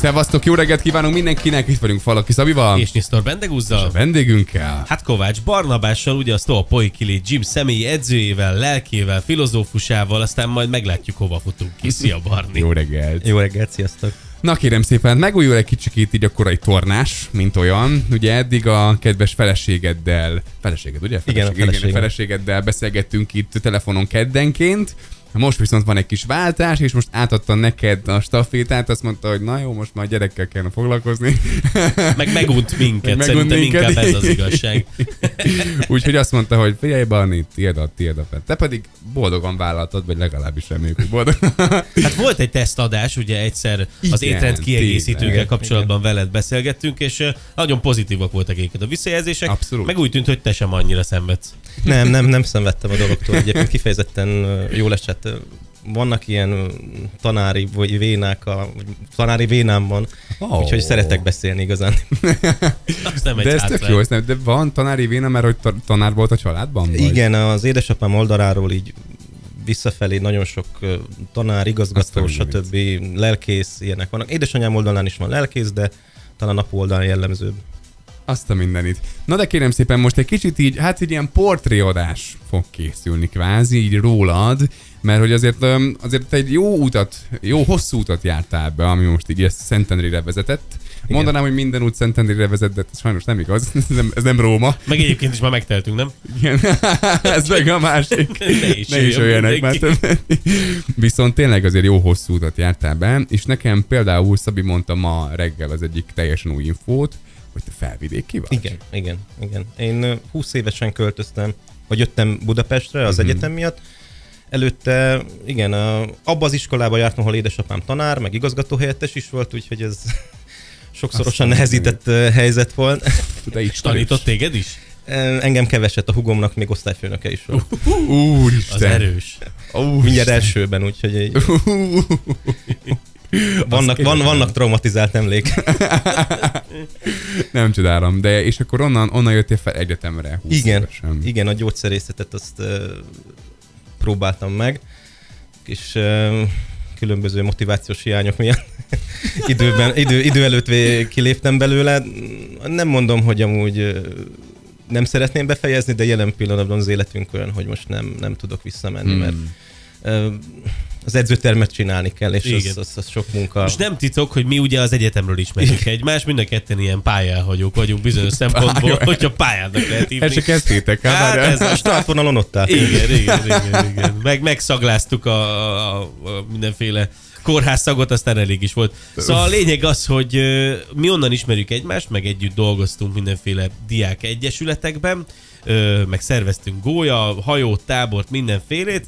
Szevasztok, jó reggelt kívánunk mindenkinek, itt vagyunk Falaki Szabival. És Nisztor Bendegúzzal. a vendégünkkel. Hát Kovács Barnabással, ugye a Stoa Poikili Jim személyi edzőjével, lelkével, filozófusával, aztán majd meglátjuk, hova futunk ki. Szia Barni! Jó reggelt. Jó reggelt, sziasztok! Na kérem szépen, megújul egy kicsikét így a korai tornás, mint olyan. Ugye eddig a kedves feleségeddel, feleséged, ugye? Igen, a Feleség, igen, a feleségem. feleségeddel beszélgettünk itt telefonon keddenként. Most viszont van egy kis váltás, és most átadta neked a stafétát, azt mondta, hogy na jó, most már gyerekkel kellene foglalkozni. Meg megunt minket, Meg szerintem minket. inkább ez az igazság. Úgyhogy azt mondta, hogy figyelj Barni, tiéd a, tiéd a. Te pedig boldogan vállaltad, vagy legalábbis reméljük, hogy boldog. Hát volt egy tesztadás, ugye egyszer az Igen, étrend kiegészítőkkel kapcsolatban veled beszélgettünk, és nagyon pozitívak voltak egyébként a visszajelzések. Abszolút. Meg úgy tűnt, hogy te sem annyira szenvedsz. Nem, nem, nem szenvedtem a dologtól. Egyébként kifejezetten jól esett. Ö, Vannak ilyen tanári vagy vénák, a, vagy tanári vénám van, oh. úgyhogy szeretek beszélni igazán. Az nem egy De ez tök jó, ez nem, de van tanári véna, mert hogy ta- tanár volt a családban? Vagy? Igen, az édesapám oldaláról így visszafelé nagyon sok tanár, igazgató, a stb. lelkész, ilyenek vannak. Édesanyám oldalán is van lelkész, de talán apu oldalán jellemzőbb. Azt a mindenit. Na de kérem szépen, most egy kicsit így, hát egy ilyen portréadás fog készülni kvázi, így rólad, mert hogy azért, azért egy jó utat, jó hosszú utat jártál be, ami most így ezt Szentendrére vezetett. Igen. Mondanám, hogy minden út Szentendrére vezet, de sajnos nem igaz. Ez nem, ez nem Róma. Meg egyébként is már megteltünk, nem? Igen. ez meg a másik. Ne is ne is már többet. Viszont tényleg azért jó hosszú utat jártál be, és nekem például Szabi mondta ma reggel az egyik teljesen új infót, hogy te felvidéki vagy. Igen, igen, igen. Én ö, 20 évesen költöztem, vagy jöttem Budapestre az Mhm. egyetem miatt. Előtte, igen, abba az iskolába jártam, ahol édesapám tanár, meg igazgatóhelyettes is volt, úgyhogy ez sokszorosan Aztán nehezített ö, helyzet volt. De És tanított téged is? Engem keveset, a hugomnak még osztályfőnöke is volt. Úristen. Az erős. Úristen. Mindjárt elsőben, úgyhogy így vannak, van, vannak traumatizált emlék. Nem csodálom, de és akkor onnan, onnan jöttél fel egyetemre 20 Igen, évesen. igen, a gyógyszerészetet azt próbáltam meg, és különböző motivációs hiányok miatt időben, idő, idő előtt kiléptem belőle. Nem mondom, hogy amúgy nem szeretném befejezni, de jelen pillanatban az életünk olyan, hogy most nem, nem tudok visszamenni, mert Hmm. Az edzőtermet csinálni kell, és Igen. az, az, az sok munka. Most nem titok, hogy mi ugye az egyetemről ismerjük egymást, mind a ketten ilyen pályáhagyók vagyunk bizonyos szempontból, Pályá- hogyha pályának lehet hívni. Ezt kezdtétek, hát, Hát ez a startvonalon ott áll. Igen, igen, igen, igen. Meg megszagláztuk a, a, a mindenféle kórházszagot, aztán elég is volt. Szóval a lényeg az, hogy mi onnan ismerjük egymást, meg együtt dolgoztunk mindenféle diák egyesületekben, meg szerveztünk gólya, hajót, tábort, mindenfélét.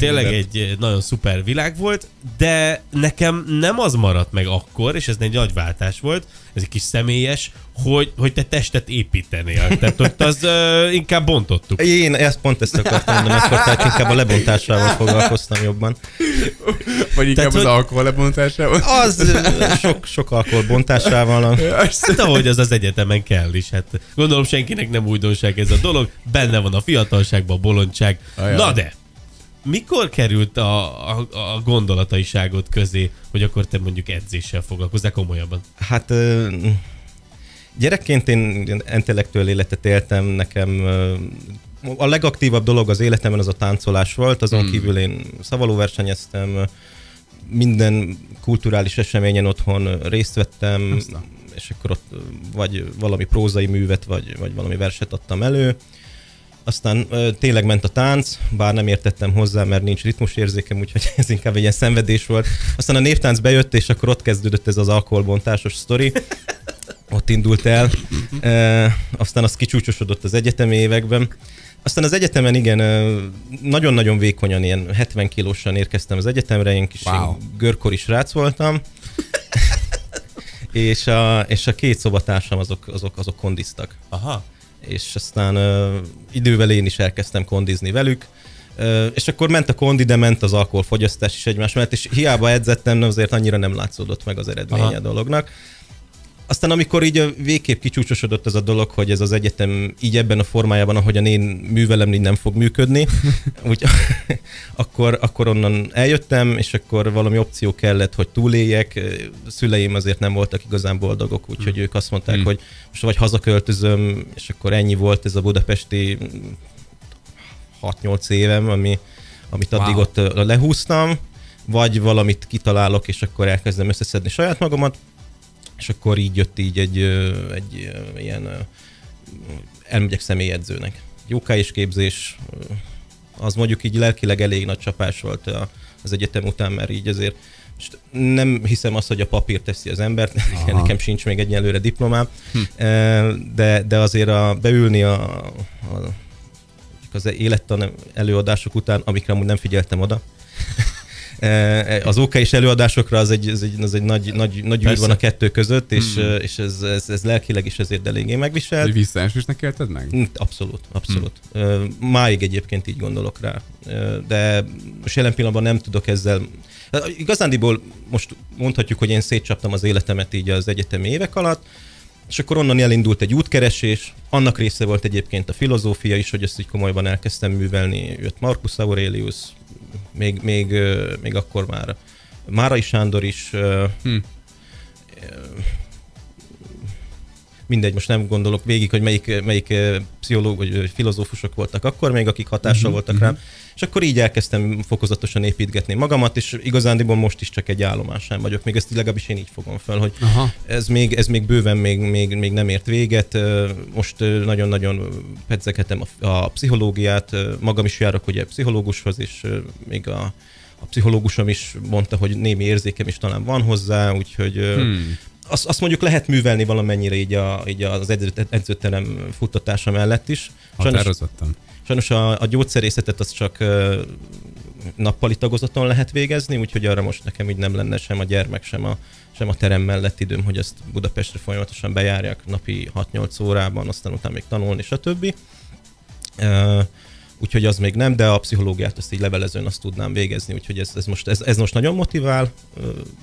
Tényleg egy ö, nagyon szuper világ volt, de nekem nem az maradt meg akkor, és ez egy nagy váltás volt, ez egy kis személyes, hogy, hogy te testet építenél. Tehát ott az ö, inkább bontottuk. Én ezt pont ezt akartam mondani, akkor tehát inkább a lebontásával foglalkoztam jobban. Vagy inkább Tehát, az hogy- alkohol lebontásával. Az ö, sok, sok alkohol bontásával. Hát ahogy az az egyetemen kell is. Hát gondolom senkinek nem újdonság ez a dolog. Benne van a fiatalságban a bolondság. Ajaj. Na de, mikor került a, a, a gondolataiságot közé, hogy akkor te mondjuk edzéssel foglalkozzál komolyabban? Hát gyerekként én intellektuál életet éltem, nekem a legaktívabb dolog az életemben az a táncolás volt, azon Hmm. kívül én szavalóversenyeztem, minden kulturális eseményen otthon részt vettem, Aztán. és akkor ott vagy valami prózai művet, vagy, vagy valami verset adtam elő. Aztán ö, tényleg ment a tánc, bár nem értettem hozzá, mert nincs ritmusérzékem, úgyhogy ez inkább egy ilyen szenvedés volt. Aztán a névtánc bejött, és akkor ott kezdődött ez az alkoholbontásos sztori. Ott indult el. E, aztán az kicsúcsosodott az egyetemi években. Aztán az egyetemen igen, ö, nagyon-nagyon vékonyan, ilyen 70 kilósan érkeztem az egyetemre, én kis Wow. görkori srác voltam. és, a, és a két szobatársam azok, azok, azok kondiztak Aha. És aztán ö, idővel én is elkezdtem kondizni velük, ö, és akkor ment a kondi, de ment az alkoholfogyasztás is egymás mellett, és hiába edzettem, azért annyira nem látszódott meg az eredménye Aha. a dolognak. Aztán amikor így végképp kicsúcsosodott ez a dolog, hogy ez az egyetem így ebben a formájában, ahogyan én művelem, így nem fog működni, úgy, akkor, akkor onnan eljöttem, és akkor valami opció kellett, hogy túléljek. Szüleim azért nem voltak igazán boldogok, úgyhogy hmm. ők azt mondták, hmm. hogy most vagy hazaköltözöm, és akkor ennyi volt ez a budapesti 6-8 évem, ami, amit addig wow. ott lehúztam, vagy valamit kitalálok, és akkor elkezdem összeszedni saját magamat, és akkor így jött így egy, egy ilyen elmegyek személyedzőnek. Jóká és képzés, az mondjuk így lelkileg elég nagy csapás volt az egyetem után, mert így azért most nem hiszem azt, hogy a papír teszi az embert, Aha. nekem sincs még egyelőre diplomám, hm. de, de azért a, beülni a, a, az élettan előadások után, amikre amúgy nem figyeltem oda, az OK és előadásokra az egy, az egy, az egy nagy, nagy, nagy űr van a kettő között, és, hmm. és ez, ez, ez, lelkileg is ezért eléggé megvisel. Hogy visszaesésnek élted meg? Hm, abszolút, abszolút. Hmm. Máig egyébként így gondolok rá. De most jelen pillanatban nem tudok ezzel Igazándiból most mondhatjuk, hogy én szétcsaptam az életemet így az egyetemi évek alatt, és akkor onnan elindult egy útkeresés, annak része volt egyébként a filozófia is, hogy ezt így komolyban elkezdtem művelni. Jött Marcus Aurelius, még, még, még akkor már. Márai Sándor is hm. mindegy, most nem gondolok végig, hogy melyik, melyik pszichológ vagy filozófusok voltak akkor még, akik hatással uh-huh, voltak uh-huh. rám, és akkor így elkezdtem fokozatosan építgetni magamat, és igazándiból most is csak egy állomásán vagyok, még ezt legalábbis én így fogom fel, hogy Aha. ez még, ez még bőven még, még, még nem ért véget, most nagyon-nagyon pedzegetem a, a pszichológiát, magam is járok ugye pszichológushoz, és még a a pszichológusom is mondta, hogy némi érzékem is talán van hozzá, úgyhogy hmm azt, azt mondjuk lehet művelni valamennyire így, a, így az edző, edzőterem futtatása mellett is. Határozottan. Sajnos a, a gyógyszerészetet az csak nappali tagozaton lehet végezni, úgyhogy arra most nekem így nem lenne sem a gyermek, sem a, sem a terem mellett időm, hogy ezt Budapestre folyamatosan bejárjak napi 6-8 órában, aztán utána még tanulni, stb. Uh, úgyhogy az még nem, de a pszichológiát azt így levelezőn azt tudnám végezni, úgyhogy ez, ez, most, ez, ez most nagyon motivál,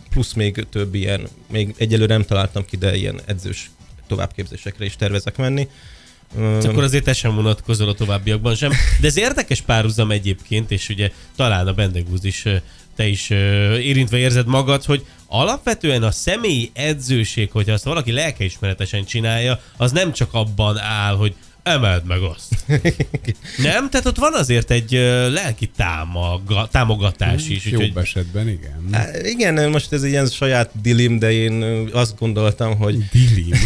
plusz még több ilyen, még egyelőre nem találtam ki, de ilyen edzős továbbképzésekre is tervezek menni. Uh, akkor azért te sem vonatkozol a továbbiakban sem. De ez érdekes párhuzam egyébként, és ugye talán a Bendegúz is te is érintve érzed magad, hogy alapvetően a személyi edzőség, hogyha azt valaki lelkeismeretesen csinálja, az nem csak abban áll, hogy emeld meg azt. nem? Tehát ott van azért egy lelki támoga, támogatás is. Jobb úgy, esetben, igen. Á, igen, most ez egy ilyen saját dilim, de én azt gondoltam, hogy... Dilim?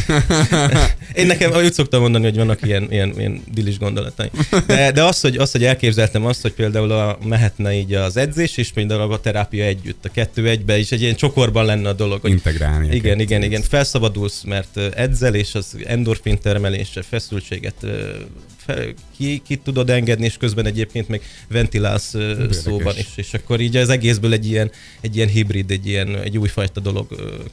én nekem úgy szoktam mondani, hogy vannak ilyen, ilyen, ilyen dilis gondolatai. De, de az, hogy, az, hogy elképzeltem azt, hogy például a, mehetne így az edzés, és például a terápia együtt, a kettő egybe, és egy ilyen csokorban lenne a dolog. Hogy Integrálni. Igen, igen, igen. Felszabadulsz, mert edzel, és az endorfin termelése, feszültséget ki, ki tudod engedni, és közben egyébként meg ventilálsz Érdekes. szóban is, és akkor így az egészből egy ilyen, egy ilyen hibrid, egy ilyen egy újfajta dolog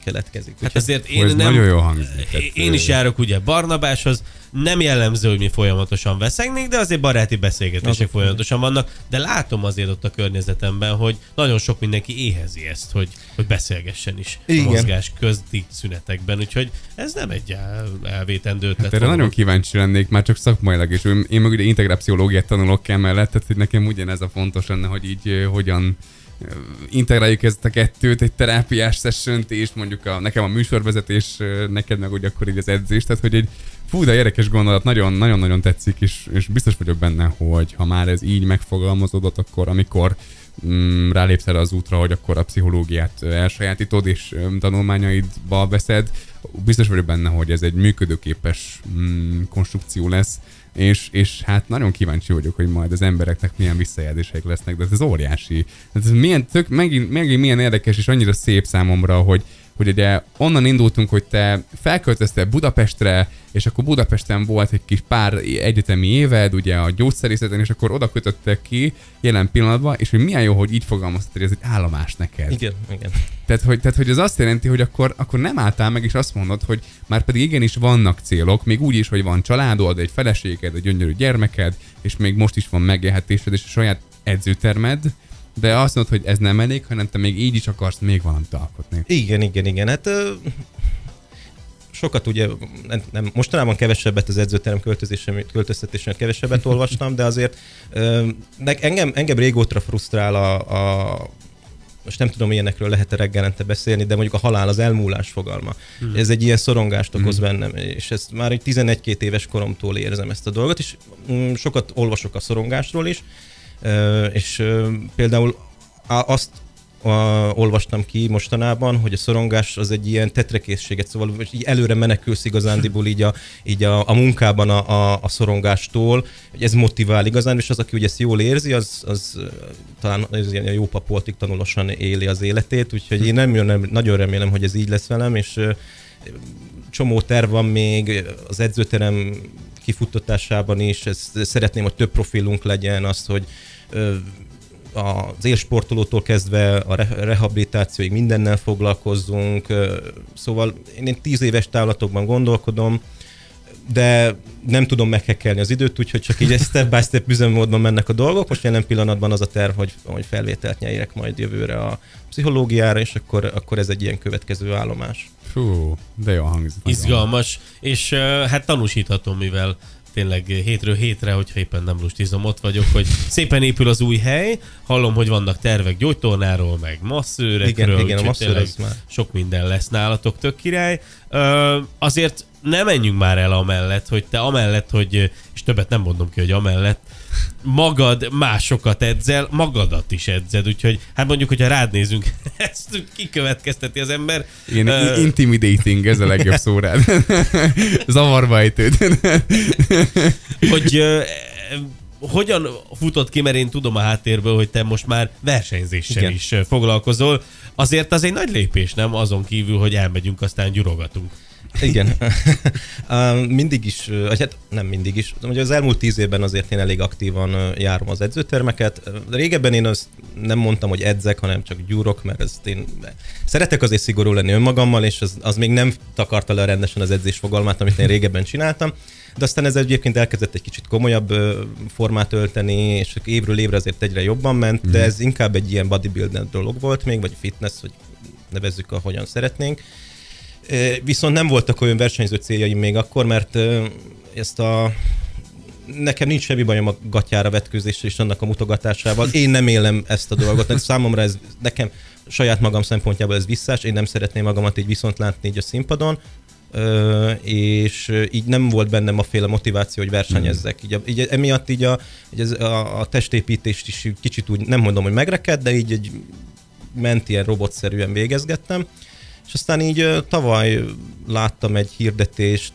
keletkezik. Hát ezért én nem, nagyon jó hangzik. Én is járok ugye Barnabáshoz, nem jellemző, hogy mi folyamatosan veszengnénk, de azért baráti beszélgetések Azok folyamatosan vannak, de látom azért ott a környezetemben, hogy nagyon sok mindenki éhezi ezt, hogy, hogy beszélgessen is Igen. a mozgás közti szünetekben, úgyhogy ez nem egy elvétendő ötlet. Hát erre nagyon kíváncsi lennék, már csak szakmailag is. Én meg ugye integrápsziológiát tanulok mellett, tehát hogy nekem ugyanez a fontos lenne, hogy így hogyan integráljuk ezt a kettőt, egy terápiás sessiont, és mondjuk a, nekem a műsorvezetés, neked meg ugye akkor így az edzés, tehát hogy egy fú, de érdekes gondolat, nagyon-nagyon tetszik, és, és biztos vagyok benne, hogy ha már ez így megfogalmazódott, akkor amikor mm, rálépsz erre az útra, hogy akkor a pszichológiát elsajátítod, és tanulmányaidba veszed, biztos vagyok benne, hogy ez egy működőképes mm, konstrukció lesz, és, és hát nagyon kíváncsi vagyok, hogy majd az embereknek milyen visszajelzéseik lesznek, de ez óriási. Ez milyen, tök, megint, megint milyen érdekes, és annyira szép számomra, hogy, hogy ugye onnan indultunk, hogy te felköltöztél Budapestre, és akkor Budapesten volt egy kis pár egyetemi éved, ugye a gyógyszerészeten, és akkor oda kötöttek ki jelen pillanatban, és hogy milyen jó, hogy így fogalmaztad, hogy ez egy állomás neked. Igen, igen. Tehát, hogy, tehát, hogy ez azt jelenti, hogy akkor, akkor nem álltál meg, és azt mondod, hogy már pedig igenis vannak célok, még úgy is, hogy van családod, egy feleséged, egy gyönyörű gyermeked, és még most is van megélhetésed, és a saját edzőtermed, de azt mondod, hogy ez nem elég, hanem te még így is akarsz még valamit alkotni. Igen, igen, igen. Hát sokat ugye, nem, nem, mostanában kevesebbet az edzőterem költöztetésen kevesebbet olvastam, de azért ö, engem, engem régóta frusztrál a, a most nem tudom, ilyenekről lehet-e reggelente beszélni, de mondjuk a halál, az elmúlás fogalma. Hmm. Ez egy ilyen szorongást okoz hmm. bennem, és ezt már egy 11-2 éves koromtól érzem ezt a dolgot, és mm, sokat olvasok a szorongásról is, és például azt a, olvastam ki mostanában, hogy a szorongás az egy ilyen tetrekészséget, szóval így előre menekülsz igazándiból így a, így a, a munkában a, a, a szorongástól, hogy ez motivál igazán, és az, aki ugye ezt jól érzi, az, az talán ez ilyen jó papoltig tanulósan éli az életét, úgyhogy én nem, nem, nagyon remélem, hogy ez így lesz velem, és csomó terv van még az edzőterem kifuttatásában is, ezt szeretném, hogy több profilunk legyen, azt, hogy az élsportolótól kezdve a rehabilitációig mindennel foglalkozzunk, szóval én tíz éves távlatokban gondolkodom, de nem tudom meghekkelni az időt, úgyhogy csak így step by step üzemmódban mennek a dolgok. Most jelen pillanatban az a terv, hogy, hogy felvételt nyerjek majd jövőre a pszichológiára, és akkor, akkor ez egy ilyen következő állomás. Fú, de jó hangzik. Izgalmas, és uh, hát tanúsíthatom, mivel tényleg hétről hétre, hogyha éppen nem lustizom, ott vagyok, hogy szépen épül az új hely, hallom, hogy vannak tervek gyógytornáról, meg masszőrekről, igen, igen, a masszőr már. sok minden lesz nálatok, tök király. Ö, azért ne menjünk már el amellett, hogy te amellett, hogy, és többet nem mondom ki, hogy amellett, magad másokat edzel, magadat is edzed, úgyhogy hát mondjuk, hogyha rád nézünk, ezt kikövetkezteti az ember. Igen, uh, intimidating, ez a legjobb szó rád. Zavarba ejtőd. hogy uh, hogyan futott ki, mert én tudom a háttérből, hogy te most már versenyzéssel Igen. is foglalkozol. Azért az egy nagy lépés, nem? Azon kívül, hogy elmegyünk, aztán gyurogatunk. Igen. mindig is, hát nem mindig is, ugye az elmúlt tíz évben azért én elég aktívan járom az edzőtermeket. Régebben én azt nem mondtam, hogy edzek, hanem csak gyúrok, mert ezt én szeretek azért szigorú lenni önmagammal, és az, az még nem takarta le rendesen az edzés fogalmát, amit én régebben csináltam. De aztán ez egyébként elkezdett egy kicsit komolyabb formát ölteni, és évről évre azért egyre jobban ment, mm. de mhm. ez inkább egy ilyen bodybuilder dolog volt még, vagy fitness, hogy nevezzük, ahogyan szeretnénk. Viszont nem voltak olyan versenyző céljaim még akkor, mert ezt a nekem nincs semmi bajom a gatyára vetkőzéssel és annak a mutogatásával. Én nem élem ezt a dolgot. Számomra ez nekem saját magam szempontjából ez visszás. Én nem szeretném magamat így viszont látni így a színpadon. Ö, és így nem volt bennem a féle motiváció, hogy versenyezzek. Így, így emiatt így, a, így ez, a, a testépítést is kicsit úgy, nem mondom, hogy megrekedt, de így egy ment ilyen robotszerűen végezgettem. És aztán így tavaly láttam egy hirdetést,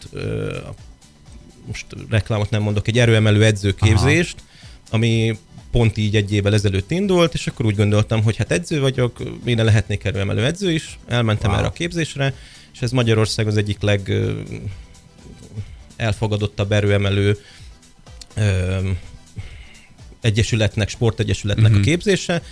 most reklámot nem mondok, egy erőemelő edzőképzést, Aha. ami pont így egy évvel ezelőtt indult, és akkor úgy gondoltam, hogy hát edző vagyok, én lehetnék erőemelő edző is, elmentem wow. erre a képzésre, és ez Magyarország az egyik leg elfogadottabb erőemelő egyesületnek, sportegyesületnek uh-huh. a mhm. képzése,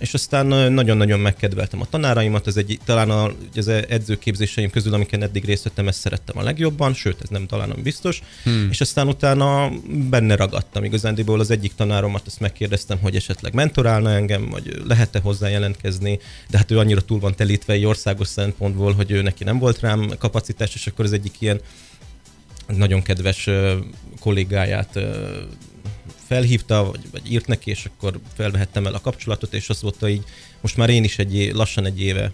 és aztán nagyon-nagyon megkedveltem a tanáraimat, ez egy, talán a, az edzőképzéseim közül, amiken eddig részt vettem, ezt szerettem a legjobban, sőt, ez nem talán biztos, hmm. és aztán utána benne ragadtam. Igazándiból az egyik tanáromat azt megkérdeztem, hogy esetleg mentorálna engem, vagy lehet-e hozzá jelentkezni, de hát ő annyira túl van telítve egy országos szempontból, hogy ő neki nem volt rám kapacitás, és akkor az egyik ilyen nagyon kedves kollégáját felhívta, vagy, vagy írt neki, és akkor felvehettem el a kapcsolatot, és azt mondta így, most már én is egy, lassan egy éve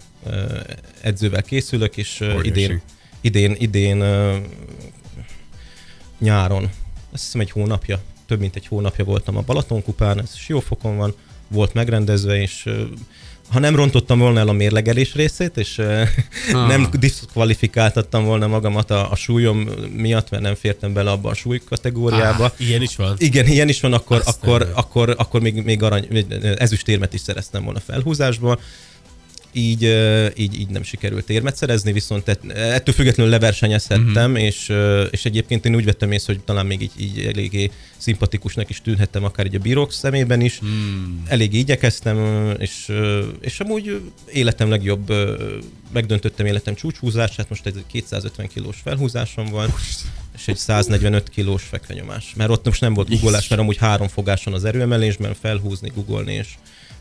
edzővel készülök, és Óriási. idén, idén, idén nyáron, azt hiszem egy hónapja, több mint egy hónapja voltam a Balatonkupán, ez Siófokon van, volt megrendezve, és ha nem rontottam volna el a mérlegelés részét, és ah. nem diszkvalifikáltattam volna magamat a, a súlyom miatt, mert nem fértem bele abba a súly kategóriába. Ah, ilyen is van. Igen, ilyen is van, akkor, akkor, akkor, akkor még, még arany, ezüstérmet is szereztem volna felhúzásból így, így, így nem sikerült érmet szerezni, viszont ettől függetlenül leversenyezhettem, uh-huh. és, és egyébként én úgy vettem észre, hogy talán még így, így eléggé szimpatikusnak is tűnhettem, akár így a bírók szemében is. Hmm. Elég igyekeztem, és, és amúgy életem legjobb, megdöntöttem életem csúcshúzását, most egy 250 kilós felhúzásom van, és egy 145 kilós fekvenyomás. Mert ott most nem volt googolás, mert amúgy három fogáson az erőemelésben felhúzni, googolni és,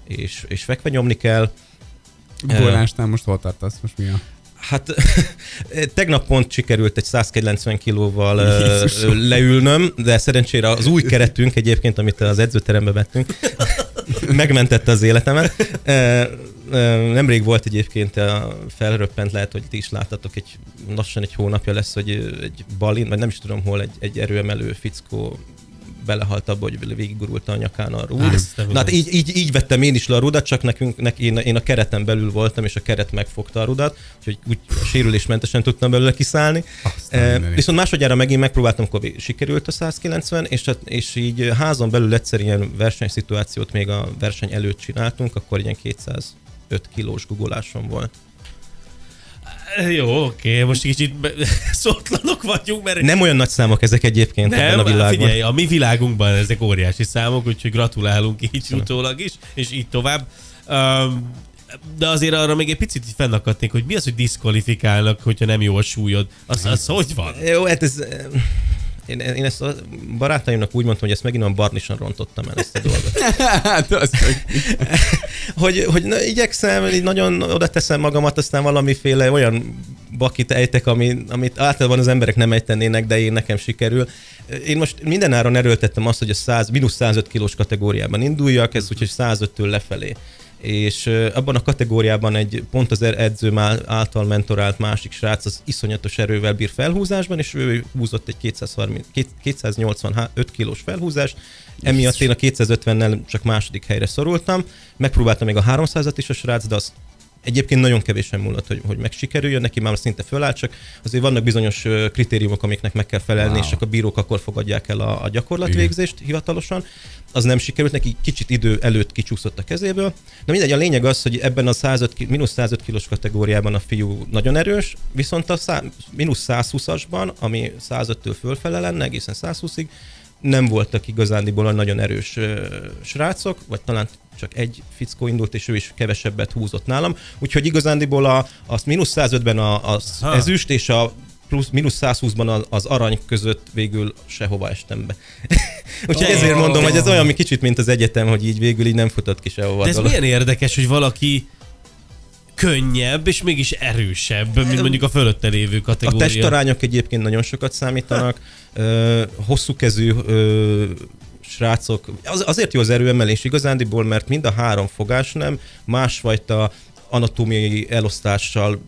és, és fekvenyomni kell. Googolásnál most hol tartasz? Most mi a... Hát tegnap pont sikerült egy 190 kilóval ö, leülnöm, de szerencsére az új keretünk egyébként, amit az edzőterembe vettünk, megmentette az életemet. Nemrég volt egyébként a felröppent, lehet, hogy ti is láttatok, egy lassan egy hónapja lesz, hogy egy balin, vagy nem is tudom hol, egy, egy erőemelő fickó belehalt abba, hogy végiggurulta a nyakán a rúd. Na hát így, így, így vettem én is le a rudat, csak nekünk, nek, én, én a kereten belül voltam, és a keret megfogta a rudat, úgyhogy úgy sérülésmentesen tudtam belőle kiszállni. E, viszont másodjára megint megpróbáltam, akkor sikerült a 190, és, a- és így házon belül egyszer ilyen versenyszituációt még a verseny előtt csináltunk, akkor ilyen 205 kilós gugolásom volt. Jó, oké, most kicsit szótlanok vagyunk, mert Nem olyan nagy számok ezek egyébként ebben nem, a világban. figyelj, a mi világunkban ezek óriási számok, úgyhogy gratulálunk így utólag is, és így tovább. Um, de azért arra még egy picit fennakadnék, hogy mi az, hogy diszkvalifikálnak, hogyha nem jó a súlyod. Az, az hogy van? Jó, hát ez... Én, én ezt a barátaimnak úgy mondtam, hogy ezt megint olyan barnisan rontottam el ezt a dolgot. hát az hogy, hogy na, igyekszem, így nagyon oda teszem magamat, aztán valamiféle olyan bakit ejtek, ami, amit általában az emberek nem ejtenének, de én nekem sikerül. Én most mindenáron erőltettem azt, hogy a 100, mínusz 105 kilós kategóriában induljak, ez úgyhogy 105-től lefelé. És abban a kategóriában egy pont az edzőm ál- által mentorált másik srác az iszonyatos erővel bír felhúzásban, és ő húzott egy 230, két- 285 kilós felhúzást, emiatt én a 250-nel csak második helyre szorultam. Megpróbáltam még a 300-at is a srác, de az egyébként nagyon kevésen múlott, hogy, hogy megsikerüljön, neki már szinte fölállt, csak azért vannak bizonyos kritériumok, amiknek meg kell felelni, Wow. és csak a bírók akkor fogadják el a, a gyakorlatvégzést hivatalosan. Az nem sikerült, neki kicsit idő előtt kicsúszott a kezéből. Na mindegy, a lényeg az, hogy ebben a 105, ki- mínusz 105 kilós kategóriában a fiú nagyon erős, viszont a szá, mínusz 120-asban, ami 105-től fölfele lenne, egészen 120-ig, nem voltak igazándiból olyan nagyon erős ö, srácok, vagy talán csak egy fickó indult, és ő is kevesebbet húzott nálam. Úgyhogy igazándiból a, az mínusz 105-ben a, az Aha. ezüst, és a plusz, mínusz 120-ban az, arany között végül sehova estem be. Úgyhogy Oh. ezért mondom, hogy ez olyan mi kicsit, mint az egyetem, hogy így végül így nem futott ki sehova. De a ez dolog. milyen érdekes, hogy valaki könnyebb, és mégis erősebb, mint mondjuk a fölötte lévő A kategória. testarányok egyébként nagyon sokat számítanak. Hosszú kezű srácok. Az, azért jó az erőemelés igazándiból, mert mind a három fogás nem másfajta anatómiai elosztással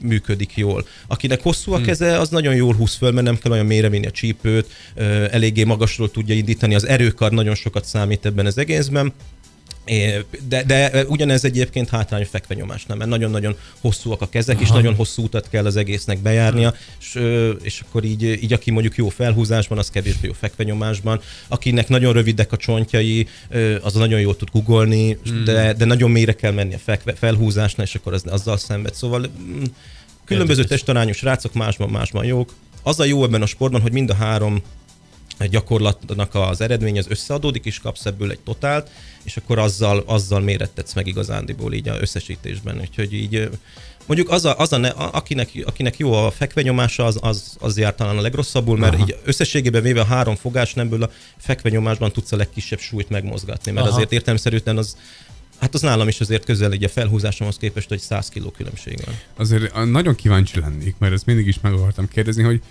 működik jól. Akinek hosszú a keze, az nagyon jól húz föl, mert nem kell olyan mélyre vinni a csípőt, eléggé magasról tudja indítani, az erőkar nagyon sokat számít ebben az egészben. De, de ugyanez egyébként hátrány fekvenyomásnál, mert nagyon-nagyon hosszúak a kezek, Aha. és nagyon hosszú utat kell az egésznek bejárnia, és, és akkor így, így aki mondjuk jó felhúzásban, az kevésbé jó fekvenyomásban. Akinek nagyon rövidek a csontjai, az nagyon jól tud googolni, mm. de, de nagyon mélyre kell menni a fekve, felhúzásnál, és akkor az, azzal szenved. Szóval mm, különböző testarányos rácok másban, másban jók. Az a jó ebben a sportban, hogy mind a három gyakorlatnak az eredmény az összeadódik, és kapsz ebből egy totált, és akkor azzal, azzal mérettetsz meg igazándiból így a összesítésben. Úgyhogy így mondjuk az, a, az a ne, akinek, akinek jó a fekvenyomása, az, az, az jár talán a legrosszabbul, mert Aha. így összességében véve a három fogás nemből a fekvenyomásban tudsz a legkisebb súlyt megmozgatni, mert Aha. azért értelmszerűen az Hát az nálam is azért közel így a felhúzásomhoz képest, hogy 100 kiló különbség van. Azért nagyon kíváncsi lennék, mert ezt mindig is meg akartam kérdezni, hogy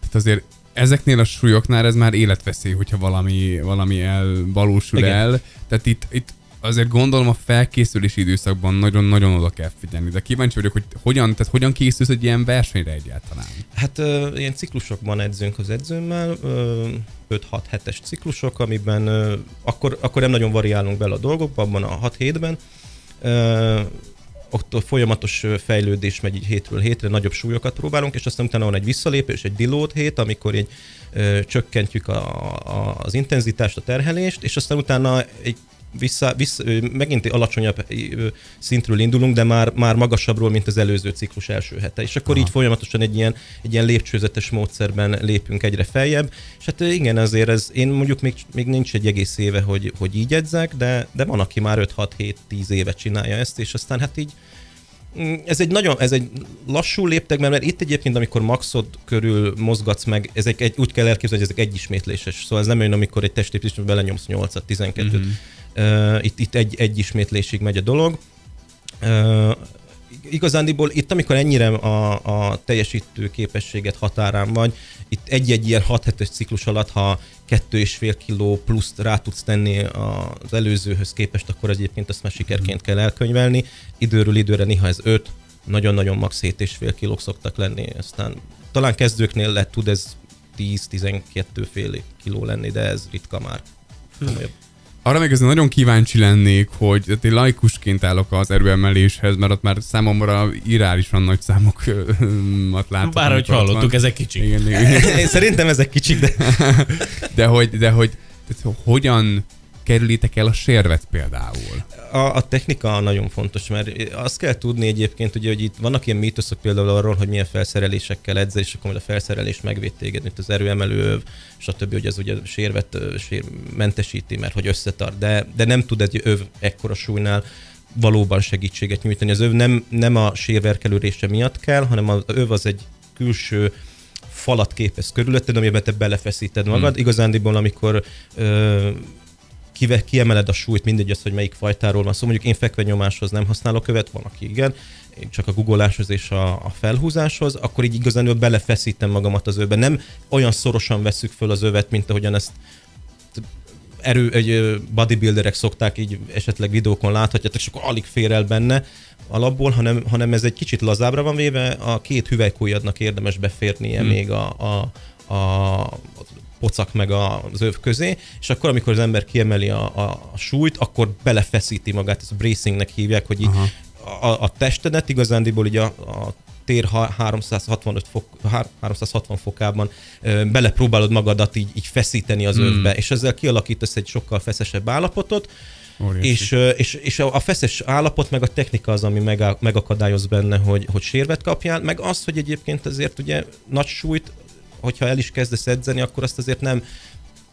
tehát azért ezeknél a súlyoknál ez már életveszély, hogyha valami, valami elvalósul Igen. el. Tehát itt, itt azért gondolom a felkészülési időszakban nagyon-nagyon oda kell figyelni, de kíváncsi vagyok, hogy hogyan, tehát hogyan készülsz egy ilyen versenyre egyáltalán. Hát ö, ilyen ciklusokban edzünk az edzőmmel, ö, 5-6 hetes ciklusok, amiben ö, akkor, akkor nem nagyon variálunk bele a dolgokba, abban a 6 hétben. Ott folyamatos fejlődés megy így hétről hétre, nagyobb súlyokat próbálunk, és aztán utána van egy visszalépés, egy deload hét, amikor egy ö, csökkentjük a, a, az intenzitást, a terhelést, és aztán utána egy vissza, vissza, megint alacsonyabb szintről indulunk, de már, már magasabbról, mint az előző ciklus első hete. És akkor Aha. így folyamatosan egy ilyen, egy ilyen lépcsőzetes módszerben lépünk egyre feljebb. És hát igen, azért ez, én mondjuk még, még nincs egy egész éve, hogy, hogy így edzek, de, de van, aki már 5-6-7-10 éve csinálja ezt, és aztán hát így Mm, ez egy nagyon, ez egy lassú léptekben, mert itt egyébként, amikor maxod körül mozgatsz meg, ezek egy, úgy kell elképzelni, hogy ezek egy ismétléses. Szóval ez nem olyan, amikor egy testépítésben belenyomsz 8-at, 12-t. Mhm. Itt, itt egy, egy ismétlésig megy a dolog. Igazándiból itt, amikor ennyire a, a teljesítő képességet határán vagy, itt egy-egy ilyen 6 hetes ciklus alatt, ha kettő és fél kiló pluszt rá tudsz tenni az előzőhöz képest, akkor egyébként ezt már sikerként kell elkönyvelni. Időről időre néha ez 5, nagyon-nagyon max 7,5 kilók szoktak lenni, aztán talán kezdőknél lehet tud ez 10-12 fél kiló lenni, de ez ritka már. Komolyabb. Arra meg ezzel nagyon kíváncsi lennék, hogy hát én laikusként állok az erőemeléshez, mert ott már számomra irálisan nagy számokat látok. Bár, hogy hallottuk, ezek kicsik. Igen, igen. Én szerintem ezek kicsik, de... de hogy, de hogy, de hogyan kerülitek el a sérvet például? A, a technika nagyon fontos, mert azt kell tudni egyébként, ugye, hogy itt vannak ilyen mítoszok például arról, hogy milyen felszerelésekkel edzel, és akkor a felszerelés megvéd téged, mint az erőemelő, stb., hogy az ugye sérvet sér mentesíti, mert hogy összetart, de, de nem tud egy öv ekkora súlynál valóban segítséget nyújtani. Az öv nem, nem a sérverkelőrése miatt kell, hanem az öv az egy külső falat képez körülötted, amiben te belefeszíted magad. Hmm. Igazándiból, amikor ö, kive, kiemeled a súlyt, mindegy az, hogy melyik fajtáról van szó. Szóval mondjuk én fekvenyomáshoz nem használok követ, van, aki igen, csak a googoláshoz és a, a felhúzáshoz, akkor így igazán belefeszítem magamat az övbe. Nem olyan szorosan veszük föl az övet, mint ahogyan ezt erő, egy bodybuilderek szokták így esetleg videókon láthatjátok, és akkor alig fér el benne alapból, hanem, hanem ez egy kicsit lazábra van véve, a két hüvelykújadnak érdemes beférnie hmm. még a, a, a pocak meg az öv közé, és akkor, amikor az ember kiemeli a, a, súlyt, akkor belefeszíti magát, ezt bracingnek hívják, hogy így a, a testedet igazándiból így a, a tér 365 fok, 360 fokában belepróbálod magadat így, így feszíteni az hmm. övbe, és ezzel kialakítasz egy sokkal feszesebb állapotot, és, és, és a feszes állapot, meg a technika az, ami meg, megakadályoz benne, hogy, hogy sérvet kapjál, meg az, hogy egyébként azért ugye nagy súlyt hogyha el is kezdesz edzeni, akkor azt azért nem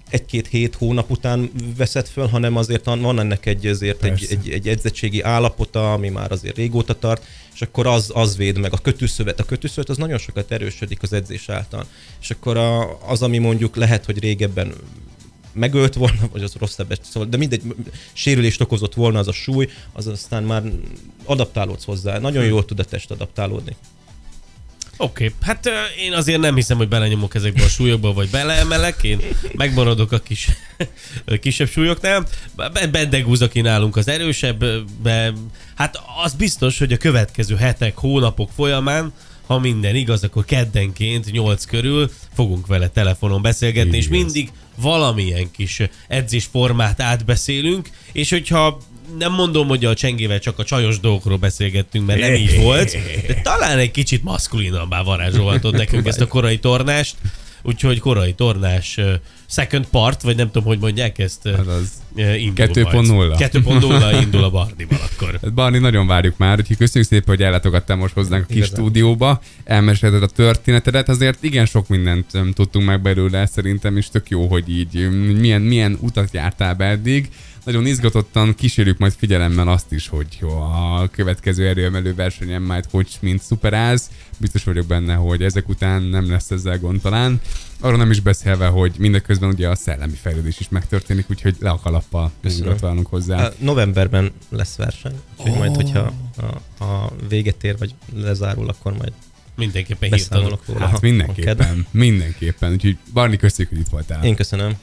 egy-két hét hónap után veszed föl, hanem azért van ennek egy, azért egy, egy, egy edzettségi állapota, ami már azért régóta tart, és akkor az, az véd meg a kötőszövet. A kötőszövet az nagyon sokat erősödik az edzés által. És akkor a, az, ami mondjuk lehet, hogy régebben megölt volna, vagy az rosszabb, szóval, de mindegy, sérülést okozott volna az a súly, az aztán már adaptálódsz hozzá. Nagyon hm. jól tud a test adaptálódni. Oké, okay. hát én azért nem hiszem, hogy belenyomok ezekbe a súlyokba, vagy beleemelek, én megmaradok a kis, kisebb súlyoknál. Bendegúz, aki nálunk az erősebb, be, hát az biztos, hogy a következő hetek, hónapok folyamán ha minden igaz, akkor keddenként 8 körül fogunk vele telefonon beszélgetni, Igaz. és mindig valamilyen kis edzésformát átbeszélünk, és hogyha nem mondom, hogy a csengével csak a csajos dolgokról beszélgettünk, mert nem így volt, de talán egy kicsit maszkulinabbá varázsolhatod nekünk ezt a korai tornást. Úgyhogy korai tornás second part, vagy nem tudom, hogy mondják ezt. Hát az 2.0. 2.0 indul a Barnival akkor. Hát Barni, nagyon várjuk már, úgyhogy köszönjük szépen, hogy ellátogattál most hozzánk a kis Igazán. stúdióba, elmesélted a történetedet, azért igen sok mindent tudtunk meg belőle, szerintem is tök jó, hogy így milyen, milyen utat jártál be eddig nagyon izgatottan kísérjük majd figyelemmel azt is, hogy jó, a következő erőemelő versenyen majd hogy mint szuperáz. Biztos vagyok benne, hogy ezek után nem lesz ezzel gond talán. Arra nem is beszélve, hogy mindeközben ugye a szellemi fejlődés is megtörténik, úgyhogy le a kalappal gratulálunk hozzá. A novemberben lesz verseny, úgyhogy oh. majd, hogyha a, a véget ér, vagy lezárul, akkor majd Mindenképpen hírtanulok róla. Hát mindenképpen, mindenképpen. Úgyhogy Barni, köszönjük, hogy itt voltál. Én köszönöm.